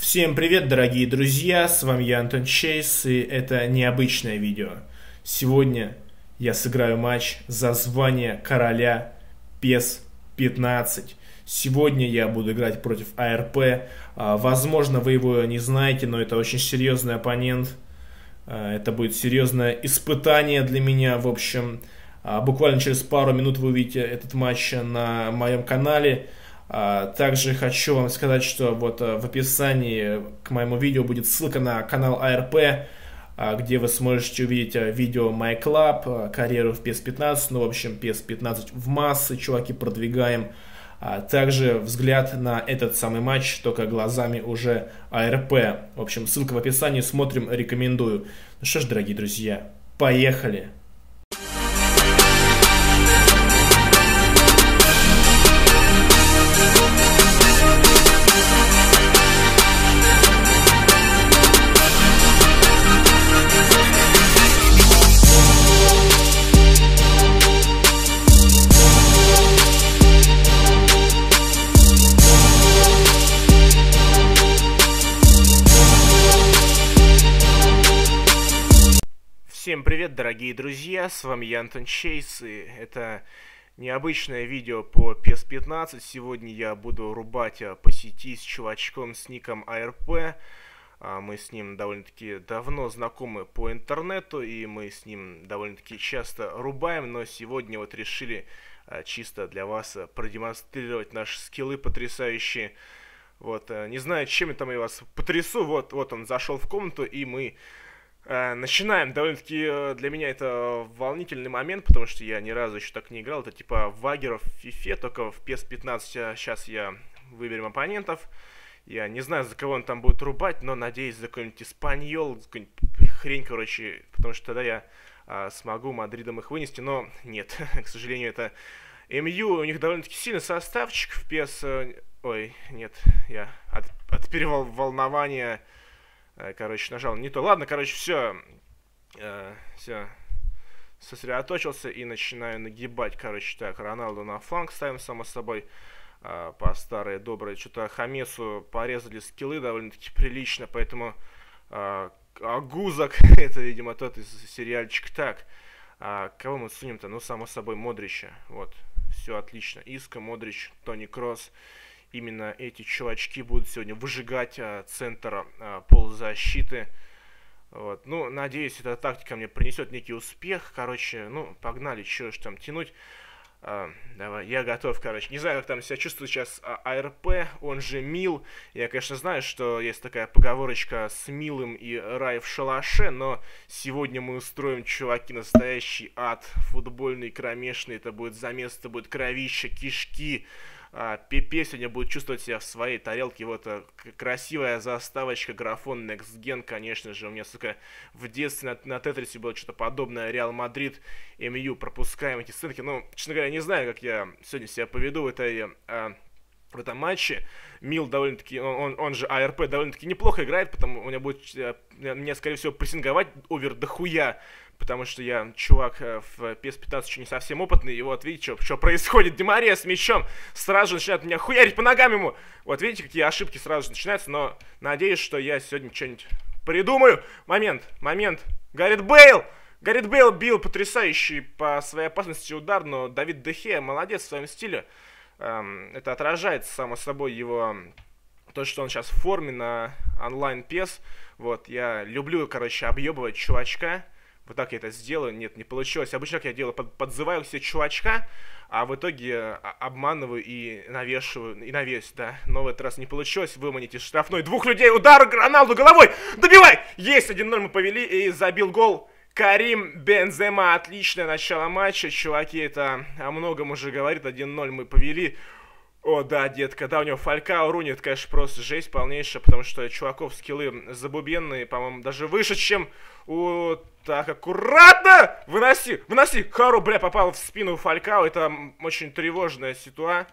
Всем привет, дорогие друзья, с вами я, Антон Чейз, и это необычное видео. Сегодня я сыграю матч за звание короля PES 15. Сегодня я буду играть против АРП. А, возможно, вы его не знаете, но это очень серьезный оппонент. А, это будет серьезное испытание для меня. В общем, а, буквально через пару минут вы увидите этот матч на моем канале. Также хочу вам сказать, что вот в описании к моему видео будет ссылка на канал АРП, где вы сможете увидеть видео My Club, карьеру в PS15, ну, в общем, PS15 в массы, чуваки, продвигаем. Также взгляд на этот самый матч, только глазами уже АРП. В общем, ссылка в описании, смотрим, рекомендую. Ну что ж, дорогие друзья, поехали! Всем привет, дорогие друзья, с вами я, Антон Чейз, и это необычное видео по PS15. Сегодня я буду рубать а, по сети с чувачком с ником ARP. А, мы с ним довольно-таки давно знакомы по интернету, и мы с ним довольно-таки часто рубаем, но сегодня вот решили а, чисто для вас продемонстрировать наши скиллы потрясающие. Вот, не знаю, чем я там я вас потрясу, вот, вот он зашел в комнату, и мы начинаем. Довольно-таки э, для меня это волнительный момент, потому что я ни разу еще так не играл. Это типа вагеров в FIFA, только в PS 15 сейчас я выберем оппонентов. Я не знаю, за кого он там будет рубать, но надеюсь, за какой-нибудь испаньол, какую-нибудь хрень, короче, потому что тогда я а, смогу Мадридом их вынести, но нет, к сожалению, это МЮ, у них довольно-таки сильный составчик в PS... Э, ой, нет, я от, от переволнования Э, короче, нажал не то. Ладно, короче, все. Э, все. Сосредоточился и начинаю нагибать. Короче, так, Роналду на фланг ставим, само собой. Э, по старой доброй. Что-то Хамесу порезали скиллы довольно-таки прилично, поэтому... Э, Агузак, это, видимо, тот из сериальчика. Так, а кого мы сунем-то? Ну, само собой, Модрича. Вот, все отлично. Иска, Модрич, Тони Кросс именно эти чувачки будут сегодня выжигать а, центр а, полузащиты. Вот. Ну, надеюсь, эта тактика мне принесет некий успех. Короче, ну, погнали, что ж там тянуть. А, давай, я готов, короче. Не знаю, как там себя чувствует сейчас а, АРП, он же Мил. Я, конечно, знаю, что есть такая поговорочка с Милым и Рай в шалаше, но сегодня мы устроим, чуваки, настоящий ад. Футбольный, кромешный. Это будет замес, это будет кровища, кишки а, Пепе сегодня будет чувствовать себя в своей тарелке. Вот а, красивая заставочка, графон Next Gen, конечно же. У меня, сука, в детстве на, на Тетрисе было что-то подобное. Реал Мадрид, МЮ, пропускаем эти сценки. Ну, честно говоря, не знаю, как я сегодня себя поведу в этой... А, в этом матче. Mill довольно-таки, он, он же ARP довольно-таки неплохо играет, потому у меня будет, э, меня, скорее всего, прессинговать over дохуя потому что я чувак э, в PES 15 еще не совсем опытный, и вот видите, что, происходит, Ди Мария с мячом сразу же начинает меня хуярить по ногам ему. Вот видите, какие ошибки сразу же начинаются, но надеюсь, что я сегодня что-нибудь придумаю. Момент, момент. Гаррит Бейл! Гаррит Бейл бил потрясающий по своей опасности удар, но Давид Дехе молодец в своем стиле. Эм, это отражается, само собой, его то, что он сейчас в форме на онлайн PES. Вот, я люблю, короче, объебывать чувачка. Вот так я это сделаю. Нет, не получилось. Обычно как я делаю, под, подзываю себе чувачка, а в итоге а, обманываю и навешиваю, и навесь, да. Но в этот раз не получилось выманить из штрафной двух людей. Удар Роналду головой! Добивай! Есть 1-0 мы повели и забил гол. Карим Бензема, отличное начало матча, чуваки, это о многом уже говорит, 1-0 мы повели. О, да, детка, да, у него Фалькао Руни, конечно, просто жесть полнейшая, потому что чуваков скиллы забубенные, по-моему, даже выше, чем у... Так, аккуратно! Выноси, выноси! Хару, бля, попал в спину Фалькао, это очень тревожная ситуация.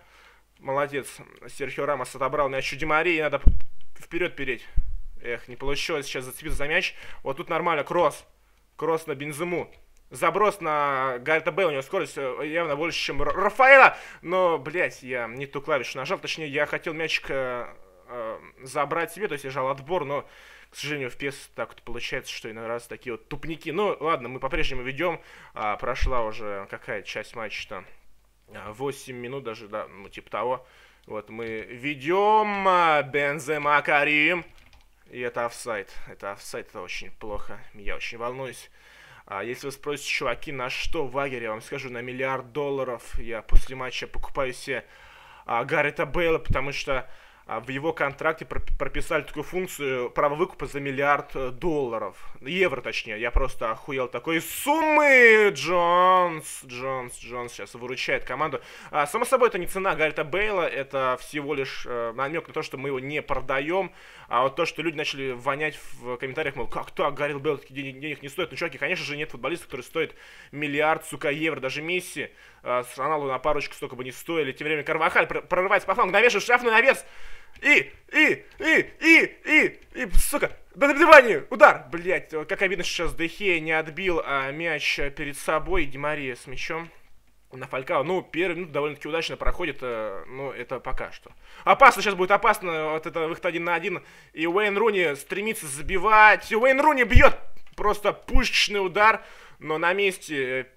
Молодец, Серхио Рамос отобрал мяч у Димарии, надо вперед переть. Эх, не получилось сейчас зацепиться за мяч. Вот тут нормально, кросс. Кросс на Бензему. Заброс на Гаррита Бейла, у него скорость э, явно больше, чем Рафаэла. Но, блядь, я не ту клавишу нажал. Точнее, я хотел мячик э, э, забрать себе, то есть я жал отбор, но, к сожалению, в PES так вот получается, что иной раз такие вот тупники. Ну, ладно, мы по-прежнему ведем, а, прошла уже какая часть матча-то? 8 а, минут даже, да, ну, типа того. Вот мы ведем а, Бензема Карим. И это офсайт. Это офсайт, это очень плохо. Я очень волнуюсь. А если вы спросите, чуваки, на что Вагер, я вам скажу, на миллиард долларов я после матча покупаю себе а, Гаррета Бейла, потому что в его контракте прописали такую функцию право выкупа за миллиард э, долларов. Евро, точнее. Я просто охуел такой суммы! Джонс, Джонс, Джонс сейчас выручает команду. А, само собой, это не цена Гаррита Бейла, это всего лишь э, намек на то, что мы его не продаем. А вот то, что люди начали вонять в комментариях, мол, как так, Гаррит Бейл таких денег, денег не стоит. Ну, чуваки, конечно же, нет футболиста, который стоит миллиард, сука, евро. Даже Месси э, с Роналду на парочку столько бы не стоили. Тем временем Карвахаль прорывается по флангу, навешивает штрафной навес. И, и, и, и, и, и, сука, на добивании, удар, блять, как обидно, сейчас Дехе не отбил а, мяч перед собой, Демария с мячом на Фалькао. Ну, первый минут довольно-таки удачно проходит, э, но это пока что. Опасно сейчас будет, опасно, вот это выход один на один, и Уэйн Руни стремится забивать, Уэйн Руни бьет, просто пушечный удар, но на месте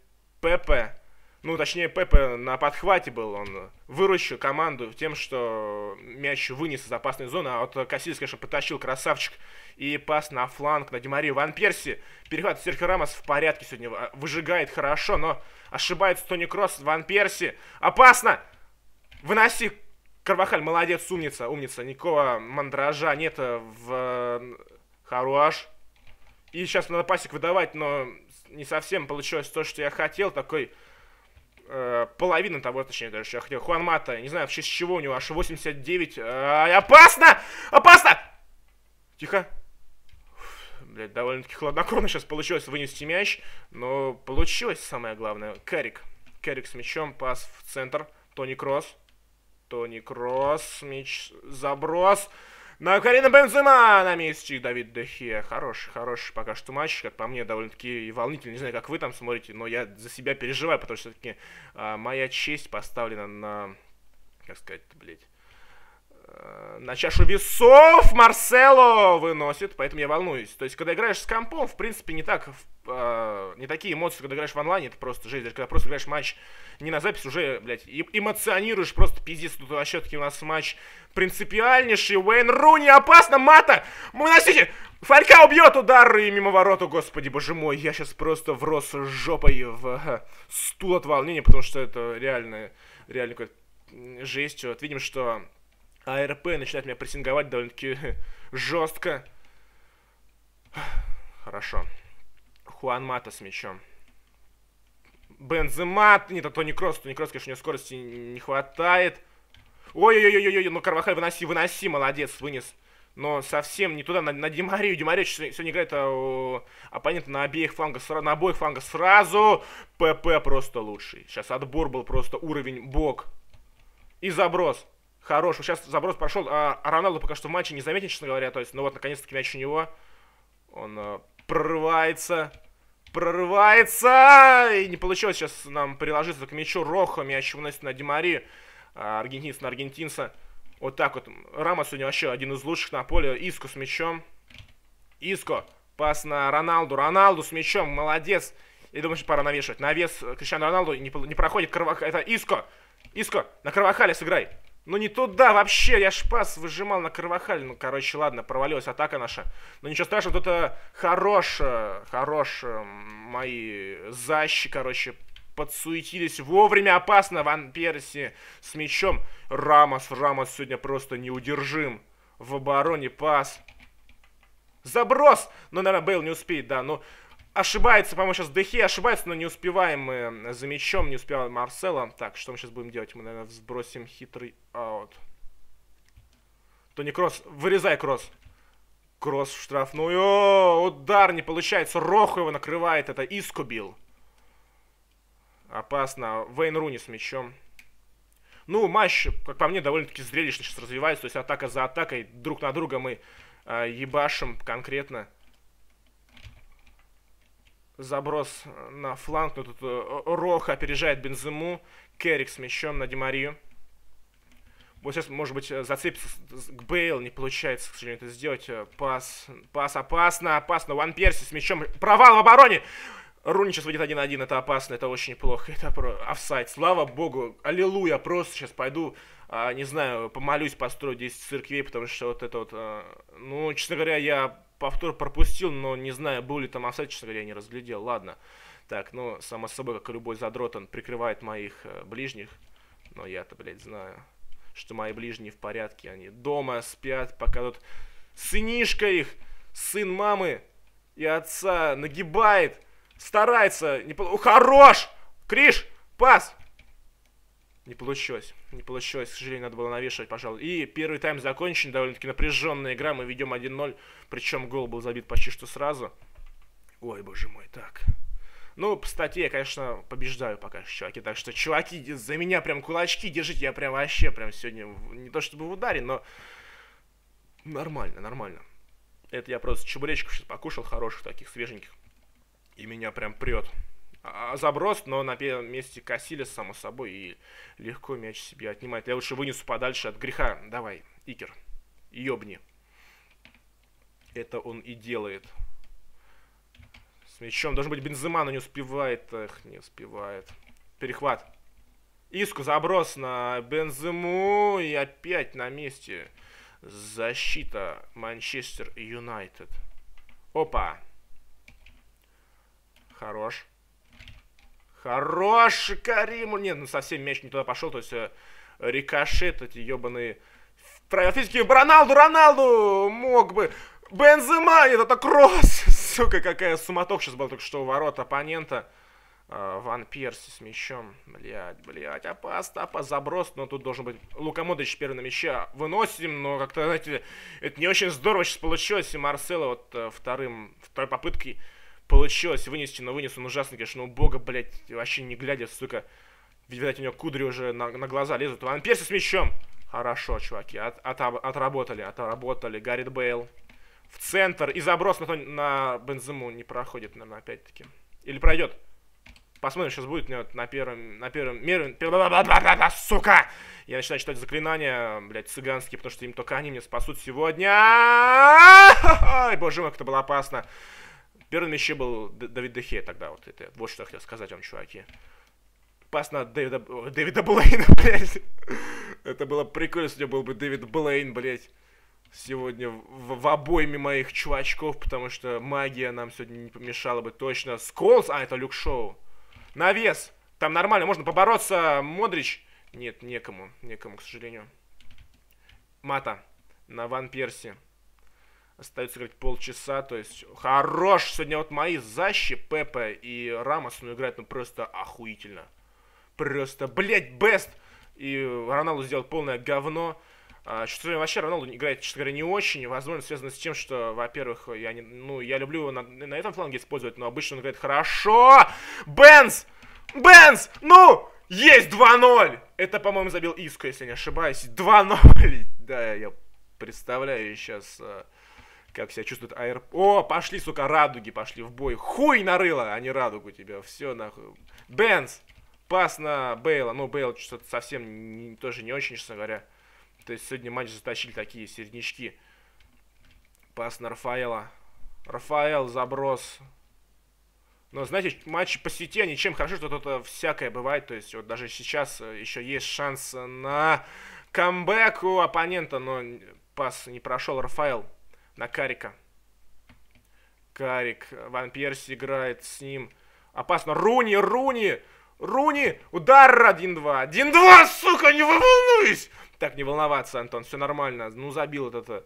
Пепе ну, точнее, Пепе на подхвате был, он выручил команду тем, что мяч вынес из опасной зоны, а вот Кассилис, конечно, потащил красавчик, и пас на фланг на Демарию. Ван Перси, перехват Серхио Рамос в порядке сегодня, выжигает хорошо, но ошибается Тони Кросс, Ван Перси, опасно! Выноси, Карвахаль, молодец, умница, умница, никакого мандража нет в... Хорош. И сейчас надо пасик выдавать, но не совсем получилось то, что я хотел, такой э, половина того, точнее, даже я хотел, Хуан Мата, не знаю, в честь чего у него аж 89. Э, опасно! Опасно! Тихо. Блять, довольно-таки хладнокровно сейчас получилось вынести мяч, но получилось самое главное. Карик. Карик с мячом, пас в центр. Тони Кросс. Тони Кросс, мяч, заброс. На Карина Бензема на месте Давид Дехе. Хороший, хороший пока что матч, как по мне, довольно-таки волнительный. Не знаю, как вы там смотрите, но я за себя переживаю, потому что все-таки а, моя честь поставлена на, как сказать, блядь, на чашу весов Марсело выносит, поэтому я волнуюсь. То есть, когда играешь с компом, в принципе, не так, э, не такие эмоции, когда играешь в онлайне, это просто жесть. Даже когда просто играешь матч не на запись, уже, блядь, эмоционируешь просто пиздец. Тут вообще таки у нас матч принципиальнейший. Уэйн Руни, опасно, мата! Выносите! Фалька убьет удар и мимо вороту, господи, боже мой. Я сейчас просто врос жопой в э, стул от волнения, потому что это реально, реально какая-то жесть. Вот видим, что АРП начинает меня прессинговать довольно-таки жестко. Хорошо. Хуан Мата с мячом. Бензема, нет, это Тони Кросс, Тони Кросс, конечно, у него скорости не хватает. Ой-ой-ой-ой, ну Карвахаль, выноси, выноси, молодец, вынес. Но совсем не туда, на, на Димарию. Димарию сегодня играет а, оппонент на обеих флангах, на обоих флангах сразу. ПП просто лучший. Сейчас отбор был просто уровень бог. И заброс. Хорош. Сейчас заброс прошел. А, Роналду пока что в матче не заметен, честно говоря. То есть, ну вот, наконец-таки мяч у него. Он а, прорывается. Прорывается! И не получилось сейчас нам приложиться к мячу Рохо. Мяч выносит на Димари. А, аргентинец на аргентинца. Вот так вот. Рамос сегодня вообще один из лучших на поле. Иско с мячом. Иско. Пас на Роналду. Роналду с мячом. Молодец. Я думаю, что пора навешивать. Навес Криstiano Роналду не, не проходит. Карвах... Это Иско. Иско. На Карвахале сыграй. Ну не туда вообще, я ж пас выжимал на Карвахаль. Ну, короче, ладно, провалилась атака наша. Но ничего страшного, тут это хорош, хорош, мои защи, короче, подсуетились вовремя. Опасно, Ван Перси с мячом. Рамос, Рамос сегодня просто неудержим. В обороне пас. Заброс! Ну, наверное, Бейл не успеет, да, но... Ошибается, по-моему, сейчас Дехе ошибается, но не успеваем мы за мячом, не успеваем Марсела. Так, что мы сейчас будем делать? Мы, наверное, сбросим хитрый аут. Тони Кросс, вырезай Кросс. Кросс в штрафную. Удар не получается. Роху его накрывает. Это Иско бил. Опасно. Вейн Руни с мячом. Ну, матч, как по мне, довольно-таки зрелищно сейчас развивается. То есть атака за атакой. Друг на друга мы э, ебашим конкретно заброс на фланг, но тут э, Роха опережает Бензему, Керрик с мячом на Димарию. Вот сейчас, может быть, зацепиться к Бейл, не получается, к сожалению, это сделать. Пас, пас опасно, опасно. Ван Перси с мячом. Провал в обороне! Руни сейчас выйдет 1-1, это опасно, это очень плохо, это про офсайд. Слава богу, аллилуйя, просто сейчас пойду, а, не знаю, помолюсь, построю 10 церквей, потому что вот это вот, а, ну, честно говоря, я повтор пропустил, но не знаю, был ли там офсайд, честно говоря, я не разглядел, ладно. Так, ну, само собой, как и любой задрот, он прикрывает моих э, ближних, но я-то, блядь, знаю, что мои ближние в порядке, они дома спят, пока тут сынишка их, сын мамы и отца нагибает, старается. Не. Хорош! Криш! Пас! Не получилось. Не получилось. К сожалению, надо было навешивать, пожалуй. И первый тайм закончен. Довольно-таки напряженная игра. Мы ведем 1-0. Причем гол был забит почти что сразу. Ой, боже мой, так. Ну, по статье я, конечно, побеждаю пока чуваки. Так что, чуваки, за меня прям кулачки держите. Я прям вообще прям сегодня не то чтобы в ударе, но нормально, нормально. Это я просто чебуречков сейчас покушал, хороших таких, свеженьких и меня прям прет. А, заброс, но на первом месте Кассиля, само собой, и легко мяч себе отнимает. Я лучше вынесу подальше от греха. Давай, Икер, ёбни. Это он и делает. С мячом должен быть Бензема, но не успевает. Эх, не успевает. Перехват. Иску заброс на Бензему и опять на месте. Защита Манчестер Юнайтед. Опа. Хорош. Хорош, Кариму. Нет, ну совсем мяч не туда пошел. То есть э, рикошет, эти ебаные... Физики, Роналду, Роналду мог бы. Бензема, это кросс. Сука, какая суматоха сейчас была только что у ворот оппонента. Uh, Ван Перси с мячом. Блять, блять, опасно, опасно, заброс, но тут должен быть Лука первый на мяча. Выносим, но как-то, знаете, это не очень здорово сейчас получилось. И Марсело вот uh, вторым, второй попыткой получилось вынести, но вынес он ужасно, конечно, у бога, блядь, вообще не глядя, сука. Видать, у него кудри уже на, на глаза лезут. Ван Перси с мячом. Хорошо, чуваки, от, от, отработали, отработали. Гаррит Бейл в центр. И заброс на, на Бензему не проходит, наверное, опять-таки. Или пройдет. Посмотрим, сейчас будет вот, на первом, на первом, мере, сука! Я начинаю читать заклинания, блядь, цыганские, потому что им только они мне спасут сегодня. Ай, боже мой, как это было опасно. Первым еще был Давид Дехе тогда, вот это, вот что я хотел сказать вам, чуваки. Пас на Дэвида, Дэвида Блейна, блядь. Это было прикольно, если был бы Дэвид Блейн, блядь. Сегодня в, в обойме моих чувачков, потому что магия нам сегодня не помешала бы точно. Сколс, а, это Люк Шоу. Навес. Там нормально, можно побороться. Модрич. Нет, некому, некому, к сожалению. Мата на Ван Перси. Остается играть полчаса, то есть хорош. Сегодня вот мои защи, Пепе и Рамос, ну играют ну просто охуительно. Просто, блять, бест. И Роналду сделал полное говно. А, что вообще Роналду играет, честно говоря, не очень. Возможно, связано с тем, что, во-первых, я, не, ну, я люблю его на, на этом фланге использовать, но обычно он играет хорошо. Бенз! Бенз! Ну! Есть 2-0! Это, по-моему, забил Иску, если не ошибаюсь. 2-0! Да, я представляю сейчас а, как себя чувствует аэр... О, пошли, сука, радуги пошли в бой. Хуй нарыло, а не радугу тебя. Все, нахуй. Бенз. Пас на Бейла. Ну, Бейл что-то совсем не, тоже не очень, честно говоря. То есть сегодня матч затащили такие середнячки. Пас на Рафаэла. Рафаэл, заброс. Но, знаете, матчи по сети, они чем хороши, что тут всякое бывает. То есть вот даже сейчас э, еще есть шанс на камбэк у оппонента, но пас не прошел Рафаэл на Карика. Карик, Ван Перси играет с ним. Опасно. Руни, Руни! Руни! Удар 1-2. 1-2, сука, не волнуюсь! Так, не волноваться, Антон, все нормально. Ну, забил этот это...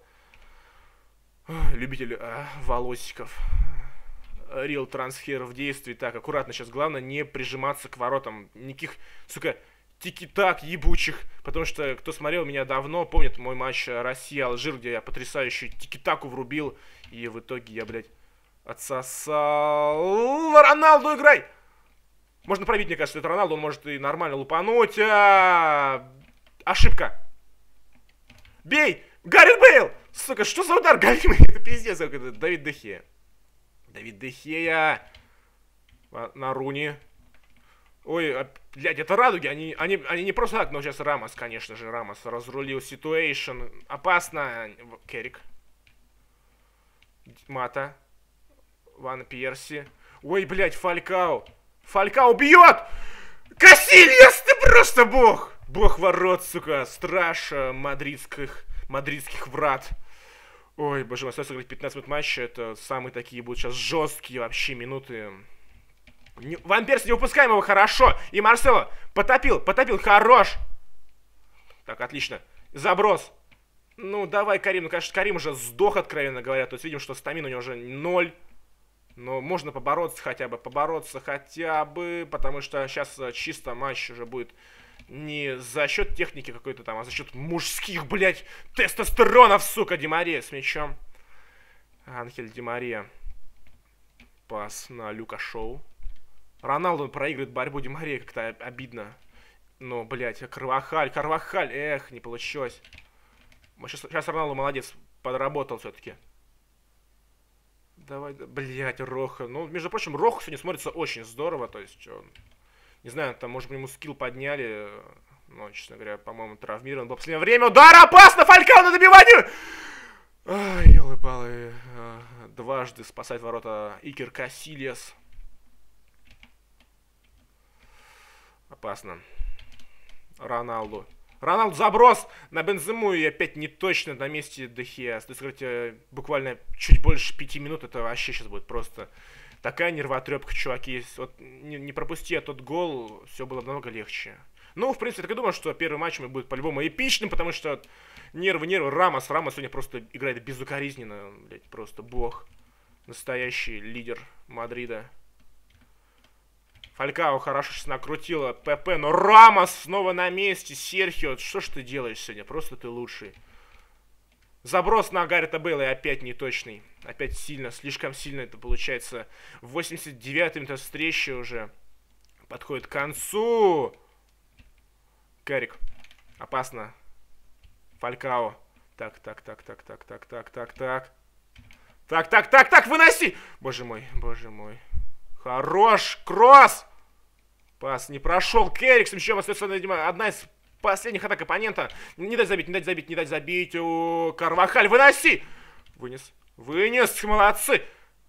любитель а, волосиков. Рил трансфер в действии. Так, аккуратно сейчас. Главное не прижиматься к воротам. Никаких, сука, тики-так ебучих, потому что кто смотрел меня давно, помнит мой матч Россия-Алжир, где я потрясающий тики-таку врубил, и в итоге я, блядь, отсосал... Роналду, играй! Можно пробить, мне кажется, это Роналду, он может и нормально лупануть. А... Ошибка. Бей! Гаррит Бейл! Сука, что за удар галимый? Это пиздец, как это Давид Дехея. Давид Дехея. На Руни. Ой, а, блядь, это радуги, они, они, они не просто так, но сейчас Рамос, конечно же, Рамос разрулил ситуэйшн. Опасно. Керрик. Мата. Ван Перси. Ой, блядь, Фалькау. Фалькау бьет! Касильяс, ты просто бог! Бог ворот, сука, страж мадридских, мадридских врат. Ой, боже мой, остается сыграть 15 минут матча, это самые такие будут сейчас жесткие вообще минуты. Ван Перси, не упускаем его, хорошо. И Марсело, потопил, потопил, хорош. Так, отлично. Заброс. Ну, давай, Карим. Ну, конечно, Карим уже сдох, откровенно говоря. То есть видим, что стамина у него уже ноль. Но можно побороться хотя бы, побороться хотя бы, потому что сейчас э, чисто матч уже будет не за счет техники какой-то там, а за счет мужских, блядь, тестостеронов, сука, Димария с мячом. Анхель Димария. Пас на Люка Шоу. Роналду проигрывает борьбу Димария, как-то обидно. Но, блядь, Карвахаль, Карвахаль, эх, не получилось. Сейчас, сейчас Роналду молодец, подработал все-таки. Давай, блядь, Роха. Ну, между прочим, Роха сегодня смотрится очень здорово, то есть он... Не знаю, там, может быть, ему скилл подняли, но, честно говоря, по-моему, травмирован в последнее время. Удар опасно! Фалькао на добивании! Ай, елы-палы. Дважды спасает ворота Икер Касильяс. Опасно. Роналду. Роналду заброс на Бензему и опять не точно на месте Дехия. То есть, говорите, буквально чуть больше пяти минут, это вообще сейчас будет просто такая нервотрепка, чуваки. Вот не, не пропусти тот гол, все было намного легче. Ну, в принципе, я так и думаю, что первый матч мы будет по-любому эпичным, потому что нервы-нервы, Рамос, Рамос сегодня просто играет безукоризненно, блядь, просто бог. Настоящий лидер Мадрида. Фалькао хорошо сейчас накрутила ПП, но Рамос снова на месте. Серхио, что ж ты делаешь сегодня? Просто ты лучший. Заброс на Гаррита Бейла и опять неточный. Опять сильно, слишком сильно это получается. 89-й минута встречи уже подходит к концу. Карик. Опасно. Фалькао. Так, так, так, так, так, так, так, так, так. Так, так, так, так, выноси! Боже мой, боже мой. Хорош! Кросс! Пас не прошел. Керрик с мячом остается, видимо, одна из последних атак оппонента. Не дать забить, не дать забить, не дать забить. О, Карвахаль, выноси! Вынес. Вынес, молодцы!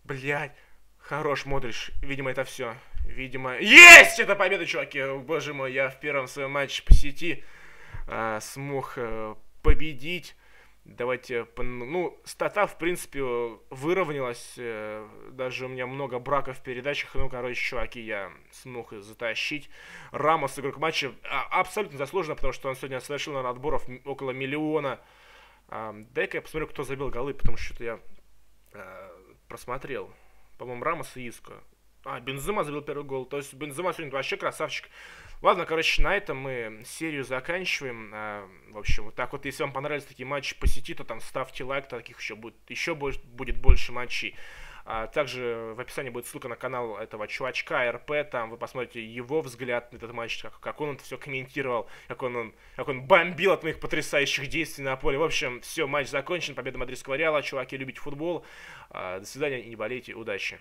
Блядь. Хорош, Модрич. Видимо, это все. Видимо... Есть! Это победа, чуваки! Боже мой, я в первом своем матче по сети а, смог а, победить. Давайте, ну, стата, в принципе, выровнялась. Э, даже у меня много браков в передачах. Ну, короче, чуваки, я смог их затащить. Рамос, игрок матча, абсолютно заслуженно, потому что он сегодня совершил на отборов около миллиона. Дай-ка я посмотрю, кто забил голы, потому что я э, просмотрел. По-моему, Рамос и Иско. А, Бензема забил первый гол. То есть Бензема сегодня вообще красавчик. Ладно, короче, на этом мы серию заканчиваем. А, в общем, вот так вот, если вам понравились такие матчи по сети, то там ставьте лайк, таких еще будет, еще будет, будет больше матчей. А, также в описании будет ссылка на канал этого чувачка РП, там вы посмотрите его взгляд на этот матч, как, как он это все комментировал, как он, он, как он бомбил от моих потрясающих действий на поле. В общем, все, матч закончен, победа мадридского Реала, чуваки, любите футбол. А, до свидания и не болейте, удачи.